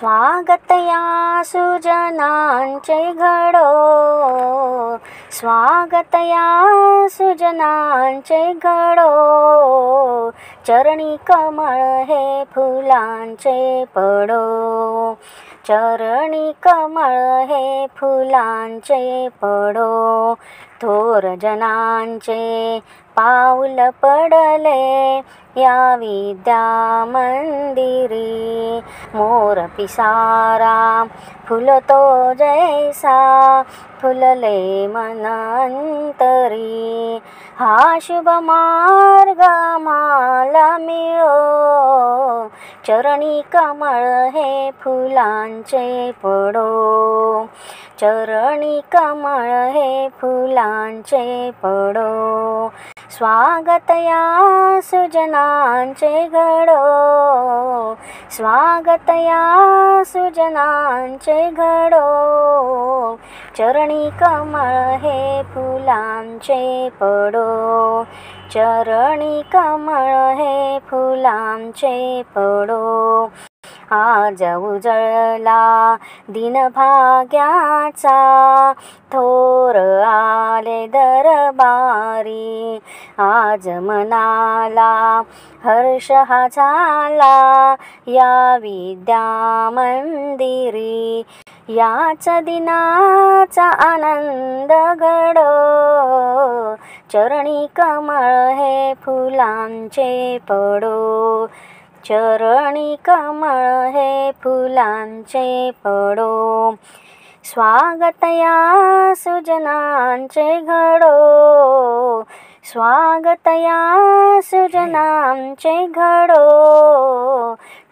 स्वागतया सुजनांचे घडो। स्वागतया सुजनांचे घडो। चरणी कमळ हे फुलांचे पडो. चरणी कमळ हे फुलांचे पडो. थोर जनांचे पाऊल पडले या विद्या मंदिरी. मोर पिसारा फुलतो जैसा फुलले मनंतरी. हा शुभ मार्ग माला मिळो. चरणी कमळ हे फुलांचे पडो. चरणी कमळ हे फुलांचे पडो. स्वागतया सुजनांचे घडो. स्वागतया सुजनांचे घडो. चरणी कमळ हे फुलांचे पडो. चरणी कमळ हे फुलांचे पडो. आज उजळला दिनभाग्याचा थोर आले दरबारी. आज मनाला हर्ष हा झाला या विद्या मंदिरी. याच दिनाचा आनंद घडो. चरणी कमळ हे फुलांचे पडो. चरणी कमळ हे फुलांचे पडो. स्वागतया सुजनांचे घडो. स्वागतया सुजनांचे घडो.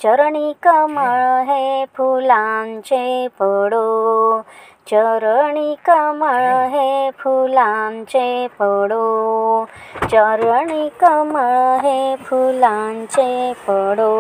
चरणी कमळ हे फुलांचे पडो चरणी कमळ हे फुलांचे पडो चरणी कमळ हे फुलांचे पडो